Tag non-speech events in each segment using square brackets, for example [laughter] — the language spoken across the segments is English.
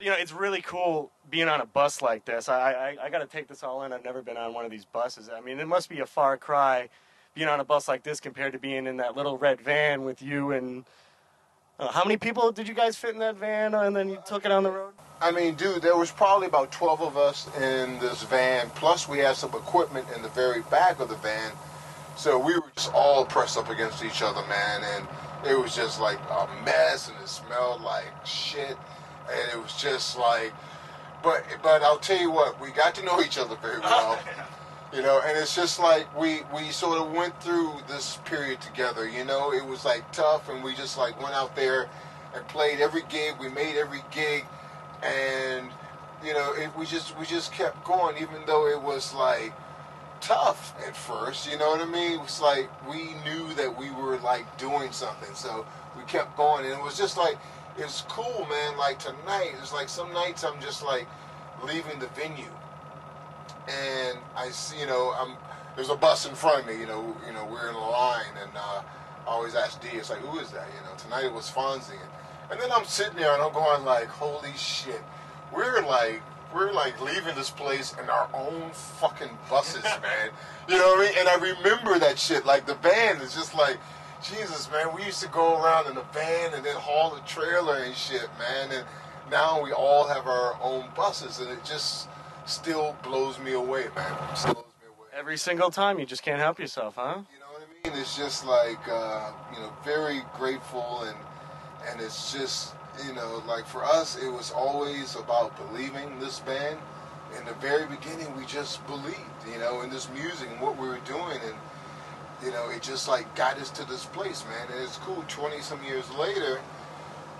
You know, it's really cool being on a bus like this. I I, I got to take this all in. I've never been on one of these buses. I mean, it must be a far cry being on a bus like this compared to being in that little red van with you and. Uh, how many people did you guys fit in that van, uh, and then you took it on the road? I mean, dude, there was probably about 12 of us in this van. Plus, we had some equipment in the very back of the van. So we were just all pressed up against each other, man. And it was just like a mess, and it smelled like shit. And it was just like, but but I'll tell you what, we got to know each other very [laughs] oh, well. You know, and it's just like we we sort of went through this period together. You know, it was like tough, and we just like went out there and played every gig. We made every gig, and you know, it, we just we just kept going, even though it was like tough at first. You know what I mean? It was like we knew that we were like doing something, so we kept going, and it was just like it's cool, man. Like tonight, it's like some nights I'm just like leaving the venue and I see, you know, I'm there's a bus in front of me. You know, you know, we're in a line, and uh, I always ask D, it's like, who is that? You know, tonight it was Fonzie, and, and then I'm sitting there and I'm going like, holy shit, we're like. We're like leaving this place in our own fucking buses, [laughs] man. You know what I mean? And I remember that shit. Like the van is just like, Jesus, man. We used to go around in the van and then haul the trailer and shit, man. And now we all have our own buses, and it just still blows me away, man. Still blows me away. Every single time, you just can't help yourself, huh? You know what I mean? It's just like uh, you know, very grateful, and and it's just you know, like for us, it was always about believing this band. In the very beginning, we just believed, you know, in this music and what we were doing, and you know, it just like got us to this place, man. And it's cool. Twenty some years later,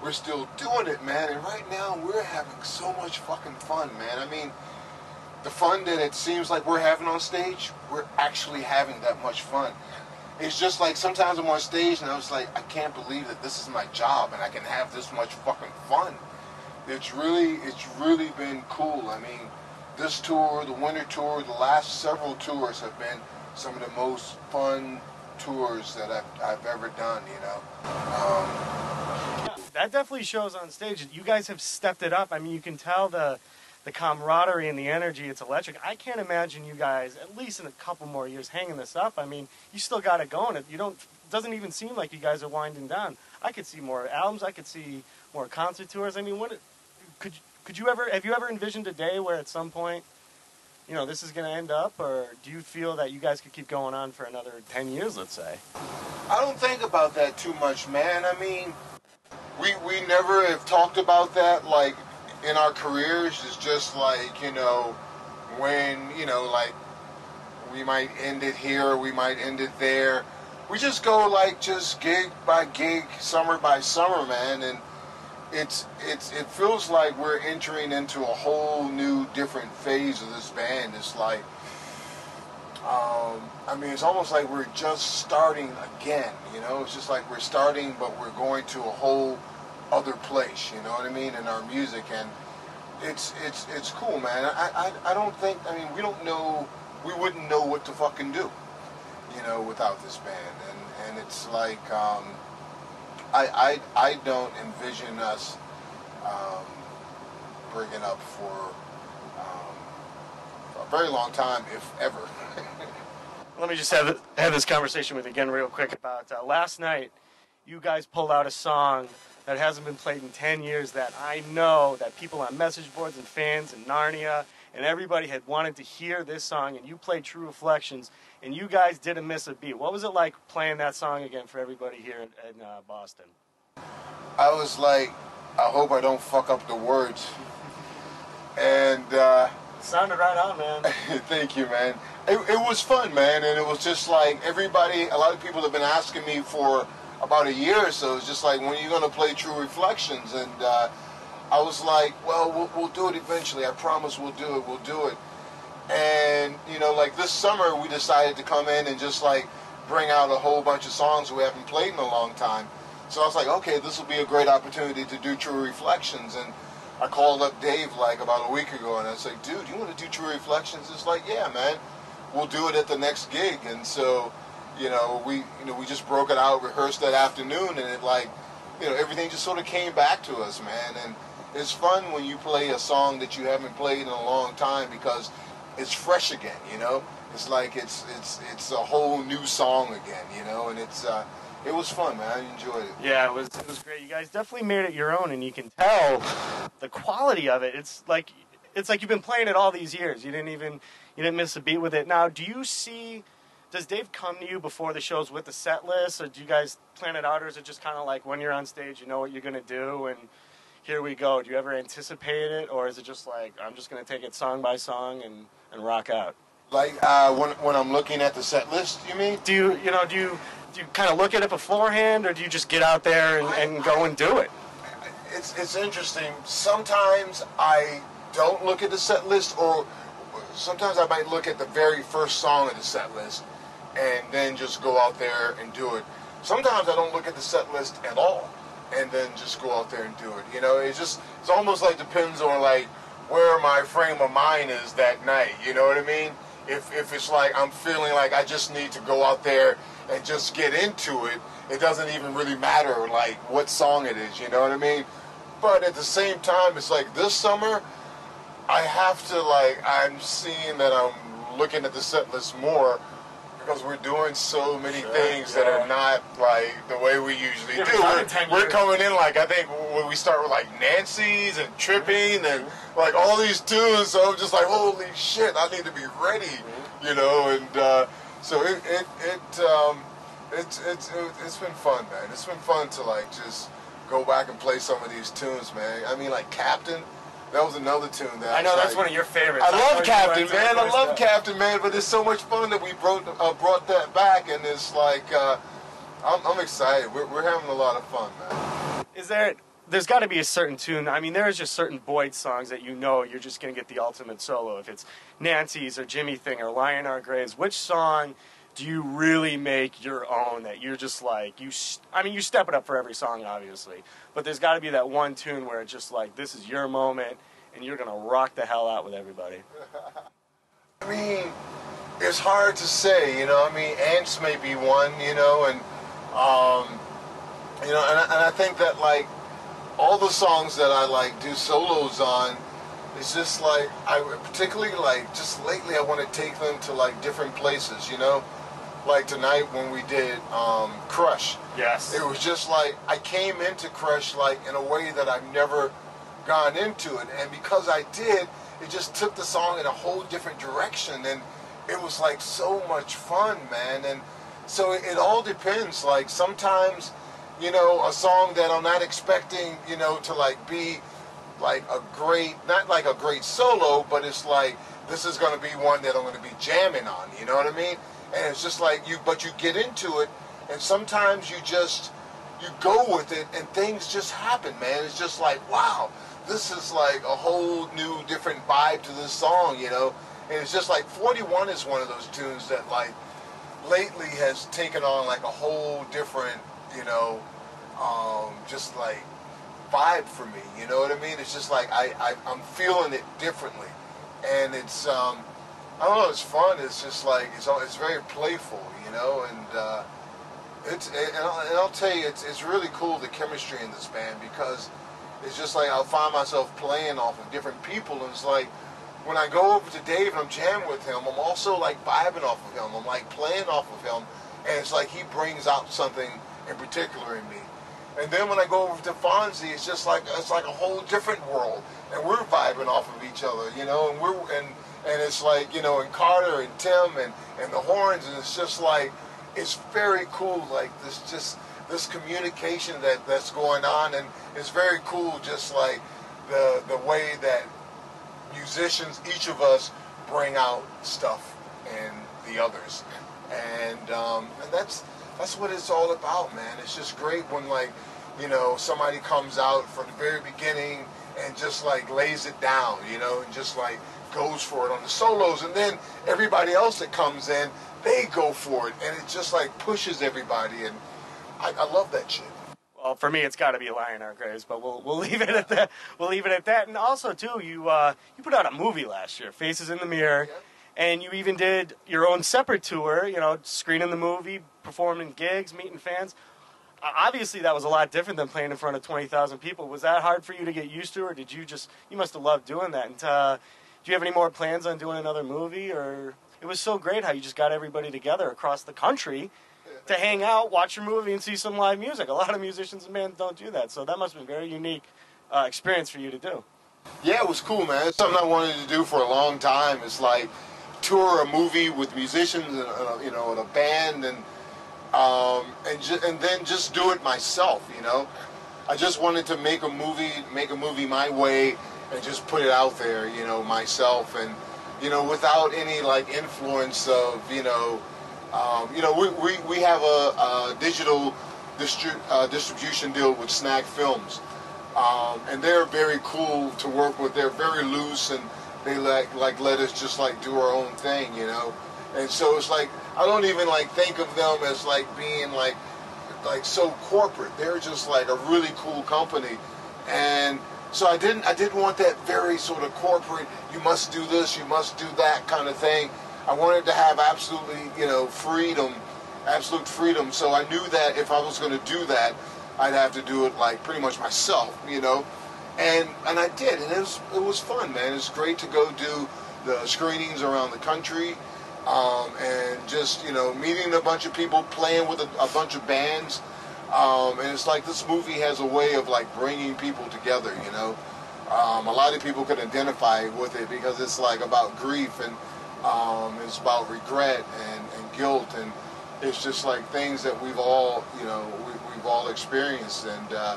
we're still doing it, man. And right now, we're having so much fucking fun, man. I mean the fun that it seems like we're having on stage, we're actually having that much fun. It's just like sometimes I'm on stage and I was like, I can't believe that this is my job and I can have this much fucking fun. It's really, it's really been cool. I mean, this tour, the winter tour, the last several tours have been some of the most fun tours that I've, I've ever done, you know. Um, that definitely shows on stage. You guys have stepped it up. I mean, you can tell the the camaraderie and the energy, it's electric. I can't imagine you guys, at least in a couple more years, hanging this up. I mean, you still got it going. You don't. Doesn't even seem like you guys are winding down. I could see more albums. I could see more concert tours. I mean, what could could you ever have you ever envisioned a day where at some point, you know, this is going to end up, or do you feel that you guys could keep going on for another ten years, let's say? I don't think about that too much, man. I mean, we we never have talked about that like in our careers is just like you know when you know like we might end it here we might end it there we just go like just gig by gig summer by summer man and it's it's it feels like we're entering into a whole new different phase of this band it's like um, I mean, it's almost like we're just starting again, you know? It's just like we're starting, but we're going to a whole other place. You know what I mean? In our music, and it's it's it's cool, man. I, I I don't think. I mean, we don't know. We wouldn't know what to fucking do, you know, without this band. And and it's like um, I I I don't envision us um, bringing up for. Um, a very long time, if ever. [laughs] Let me just have have this conversation with you again, real quick, about uh, last night. You guys pulled out a song that hasn't been played in 10 years that I know that people on message boards and fans and Narnia and everybody had wanted to hear this song and you played True Reflections and you guys didn't miss a beat. What was it like playing that song again for everybody here in, in uh, Boston? I was like, I hope I don't fuck up the words. and uh, it sounded right on, man. [laughs] thank you, man. It, it was fun, man, and it was just like everybody. A lot of people have been asking me for about a year or so. It's just like, when are you going to play True Reflections? And uh, I was like, well, well, we'll do it eventually. I promise we'll do it. We'll do it. And, you know, like this summer, we decided to come in and just like bring out a whole bunch of songs we haven't played in a long time. So I was like, okay, this will be a great opportunity to do True Reflections. And I called up Dave like about a week ago and I was like, dude, you want to do True Reflections? It's like, yeah, man, we'll do it at the next gig. And so you know, we you know we just broke it out, rehearsed that afternoon, and it like, you know, everything just sort of came back to us, man. And it's fun when you play a song that you haven't played in a long time because it's fresh again. You know, it's like it's it's it's a whole new song again. You know, and it's uh, it was fun, man. I enjoyed it. Yeah, it was it was great. You guys definitely made it your own, and you can tell the quality of it. It's like it's like you've been playing it all these years. You didn't even you didn't miss a beat with it. Now, do you see? Does Dave come to you before the shows with the set list, or do you guys plan it out, or is it just kind of like when you're on stage, you know what you're gonna do, and here we go? Do you ever anticipate it, or is it just like I'm just gonna take it song by song and and rock out? Like uh, when when I'm looking at the set list, you mean? Do you you know do you do you kind of look at it beforehand, or do you just get out there and, and go and do it? It's it's interesting. Sometimes I don't look at the set list, or sometimes I might look at the very first song of the set list, and then just go out there and do it. Sometimes I don't look at the set list at all, and then just go out there and do it. You know, it's just it's almost like depends on like where my frame of mind is that night. You know what I mean? If if it's like I'm feeling like I just need to go out there and just get into it, it doesn't even really matter like what song it is. You know what I mean? But at the same time, it's like this summer, I have to like I'm seeing that I'm looking at the set list more because we're doing so many Sure, things that are not like the way we usually Yeah, do. We're, we're coming in like I think when we start with like Nancies and Tripping and like all these tunes, so I'm just like holy shit, I need to be ready, Mm-hmm. you know. And uh, so it it it um, it's it's it, it's been fun, man. It's been fun to like just go back and play some of these tunes, man. I mean, like Captain. That was another tune that I know that's like, one of your favorites. I love Captain, man. I love Captain, man. But it's so much fun that we brought uh, brought that back, and it's like uh, I'm, I'm excited. We're, we're having a lot of fun, man. Is there? There's got to be a certain tune. I mean, there's just certain Boyd songs that you know you're just gonna get the ultimate solo. If it's Nancies or Jimi Thing or Lie in Our Graves, which song do you really make your own? That you're just like you. I mean, you step it up for every song, obviously, but there's got to be that one tune where it's just like this is your moment, and you're gonna rock the hell out with everybody. [laughs] I mean, it's hard to say, you know. I mean, ants may be one, you know, and um, you know, and and I think that like all the songs that I like do solos on, it's just like I particularly like just lately I want to take them to like different places, you know. Like tonight when we did um, Crush, Yes. it was just like I came into Crush like in a way that I've never gone into it, and because I did, it just took the song in a whole different direction, and it was like so much fun, man. And so it, it all depends. Like sometimes, you know, a song that I'm not expecting, you know, to like be like a great, not like a great solo, but it's like this is going to be one that I'm going to be jamming on. You know what I mean? And it's just like you, but you get into it, and sometimes you just you go with it, and things just happen, man. It's just like wow, this is like a whole new different vibe to this song, you know. And it's just like 41 is one of those tunes that like lately has taken on like a whole different, you know, um, just like vibe for me. You know what I mean? It's just like I, I I'm feeling it differently, and it's um, I don't know. It's fun. It's just like it's it's very playful, you know, and uh, it's and I'll, and I'll tell you, it's it's really cool the chemistry in this band because it's just like I'll find myself playing off of different people, and it's like when I go over to Dave and I'm jamming with him, I'm also like vibing off of him. I'm like playing off of him, and it's like he brings out something in particular in me. And then when I go over to Fonzie, it's just like it's like a whole different world, and we're vibing off of each other, you know. And we're and and it's like you know, and Carter and Tim and and the horns, and it's just like it's very cool, like this just this communication that that's going on, and it's very cool, just like the the way that musicians, each of us, bring out stuff in the others, and um, and that's that's what it's all about, man. It's just great when like you know somebody comes out from the very beginning and just like lays it down, you know, and just like goes for it on the solos, and then everybody else that comes in, they go for it, and it just like pushes everybody, and I, I love that shit. Well, for me, it's got to be Lie in Our Graves, but we'll we'll [laughs] leave it at that. We'll leave it at that. And also, too, you uh, you put out a movie last year, Faces in the Mirror, and you even did your own separate tour. You know, screening the movie, performing gigs, meeting fans. obviously that was a lot different than playing in front of 20,000 people. Was that hard for you to get used to, or did you just, you must have loved doing that? And uh, do you have any more plans on doing another movie, or it was so great how you just got everybody together across the country to hang out, watch your movie, and see some live music. A lot of musicians and bands don't do that, so that must have been a very unique uh, experience for you to do. Yeah, it was cool, man. It's something I wanted to do for a long time. It's like tour a movie with musicians and uh, you know and a band and um, and ju- and then just do it myself. You know, I just wanted to make a movie, make a movie my way, and just put it out there. You know, myself and you know without any like influence of you know um, you know we, we, we have a, a digital distri- uh, distribution deal with Snag Films. Um, and they're very cool to work with. They're very loose and they like like let us just like do our own thing, you know. And so it's like I don't even like think of them as like being like like so corporate. They're just like a really cool company, and so I didn't I didn't want that very sort of corporate. You must do this, you must do that kind of thing. I wanted to have absolutely you know freedom, absolute freedom. So I knew that if I was going to do that, I'd have to do it like pretty much myself, you know. And and I did, and it was it was fun, man. It's great to go do the screenings around the country, um, and just you know meeting a bunch of people, playing with a, a bunch of bands. Um, and it's like this movie has a way of like bringing people together, you know. Um, a lot of people can identify with it because it's like about grief and um, it's about regret and, and guilt and it's just like things that we've all, you know, we, we've all experienced, and uh,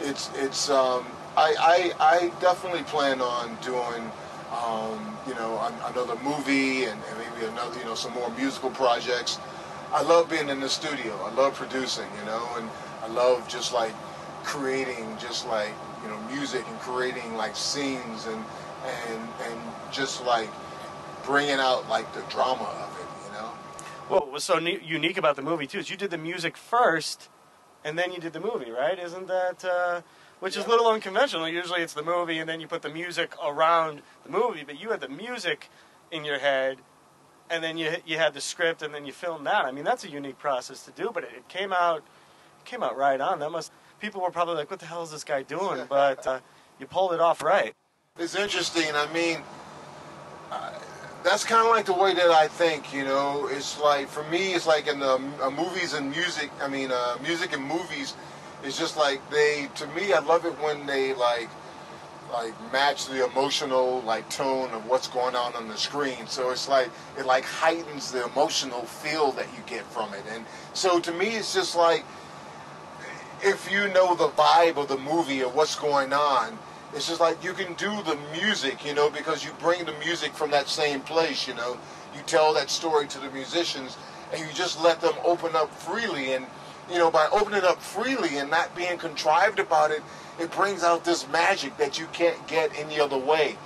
it's it's. Um, I, I I definitely plan on doing, um, you know, another movie and, and maybe another, you know, some more musical projects. I love being in the studio. I love producing, you know, and I love just like creating, just like you know, music and creating like scenes and and and just like bringing out like the drama of it, you know. What was so unique about the movie too is you did the music first, and then you did the movie, right? Isn't that uh, which is a little unconventional? Usually it's the movie, and then you put the music around the movie. But you had the music in your head, and then you you had the script, and then you filmed that. I mean, that's a unique process to do, but it, it came out it came out right on. That must people were probably like, "What the hell is this guy doing?" [laughs] But uh, you pulled it off right. It's interesting. I mean, uh, that's kind of like the way that I think. You know, it's like for me, it's like in the uh, movies and music. I mean, uh, music and movies. It's just like they. To me, I love it when they like like match the emotional like tone of what's going on on the screen. So it's like it like heightens the emotional feel that you get from it. And so to me, it's just like if you know the vibe of the movie or what's going on, it's just like you can do the music, you know, because you bring the music from that same place, you know. You tell that story to the musicians and you just let them open up freely and you know, by opening up freely and not being contrived about it, it brings out this magic that you can't get any other way.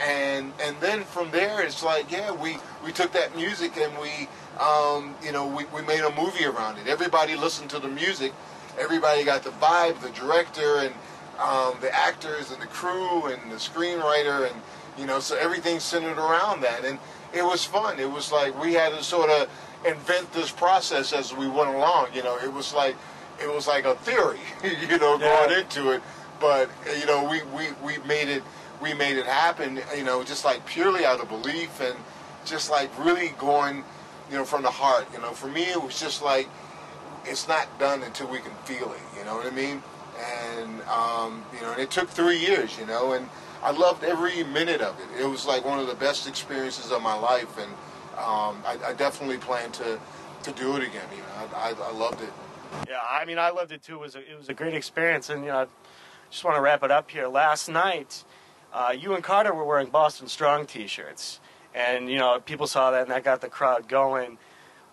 And and then from there it's like, yeah, we, we took that music and we um, you know, we, we made a movie around it. Everybody listened to the music everybody got the vibe, the director and um, the actors and the crew and the screenwriter and you know so everything centered around that and it was fun. It was like we had to sort of invent this process as we went along. You know, it was like it was like a theory, [laughs] you know, Yeah. going into it. But you know, we, we, we made it we made it happen. You know, just like purely out of belief and just like really going, you know, from the heart. You know, for me it was just like it's not done until we can feel it. You know what I mean? And um, you know, and it took three years. You know, and I loved every minute of it. It was like one of the best experiences of my life, and um, I, I definitely plan to to do it again. You know, I, I, loved it. Yeah, I mean, I loved it too. It was a, it was a great experience, and you know, I just want to wrap it up here. Last night, uh, you and Carter were wearing Boston Strong T-shirts, and you know, people saw that, and that got the crowd going.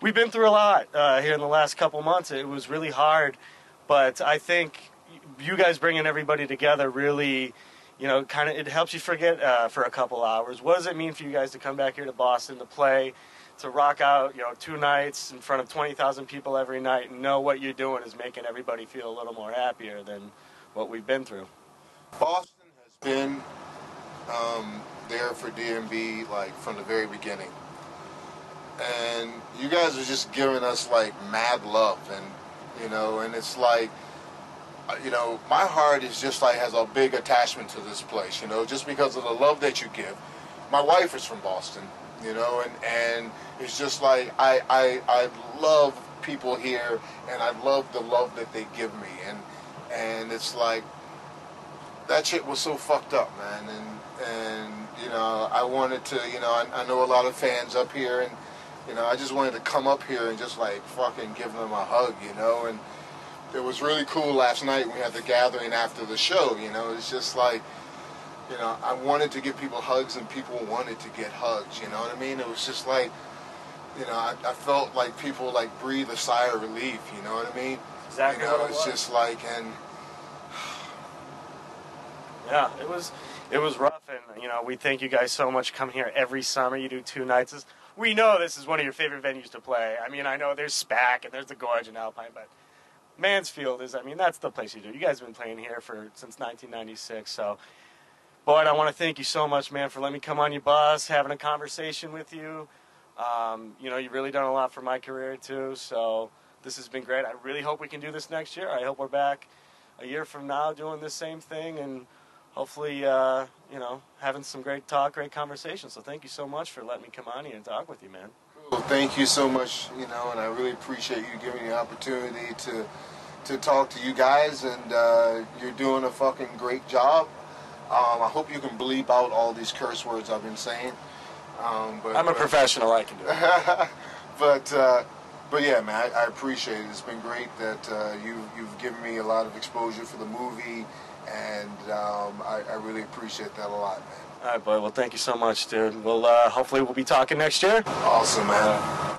We've been through a lot uh, here in the last couple months. It was really hard, but I think you guys bringing everybody together really, you know, kind of it helps you forget uh, for a couple hours. What does it mean for you guys to come back here to Boston to play? to rock out, you know, two nights in front of 20,000 people every night and know what you're doing is making everybody feel a little more happier than what we've been through. Boston has been um, there for DMB like from the very beginning, and you guys are just giving us like mad love, and you know, and it's like, you know, my heart is just like has a big attachment to this place, you know, just because of the love that you give. My wife is from Boston, you know, and and it's just like I I I love people here, and I love the love that they give me, and and it's like that shit was so fucked up, man, and and you know I wanted to, you know, I, I know a lot of fans up here, and you know I just wanted to come up here and just like fucking give them a hug, you know, and it was really cool last night. We had the gathering after the show, you know, it's just like. You know, I wanted to give people hugs, and people wanted to get hugs. You know what I mean? It was just like, you know, I, I felt like people like breathe a sigh of relief. You know what I mean? Exactly You know, it it's was. just like, and Yeah, it was it was rough, and you know we thank you guys so much. Come here every summer. You do two nights. We know this is one of your favorite venues to play. I mean, I know there's SPAC and there's the Gorge and Alpine, but Mansfield is. I mean, that's the place you do. You guys have been playing here for since 1996. So, Boyd, I want to thank you so much, man, for letting me come on your bus, having a conversation with you. Um, you know, you've really done a lot for my career too. So this has been great. I really hope we can do this next year. I hope we're back a year from now doing the same thing and hopefully, uh, you know, having some great talk, great conversation. So thank you so much for letting me come on here and talk with you, man. Well, thank you so much, you know, and I really appreciate you giving me the opportunity to to talk to you guys, and uh, you're doing a fucking great job. Um, I hope you can bleep out all these curse words I've been saying. Um, but I'm a but- professional. I can do it. [laughs] but uh, but yeah, man, I, I appreciate it. It's been great that uh, you you've given me a lot of exposure for the movie, and um, I, I really appreciate that a lot, man. All right, boy. Well, thank you so much, dude. We'll uh, hopefully we'll be talking next year. Awesome, man.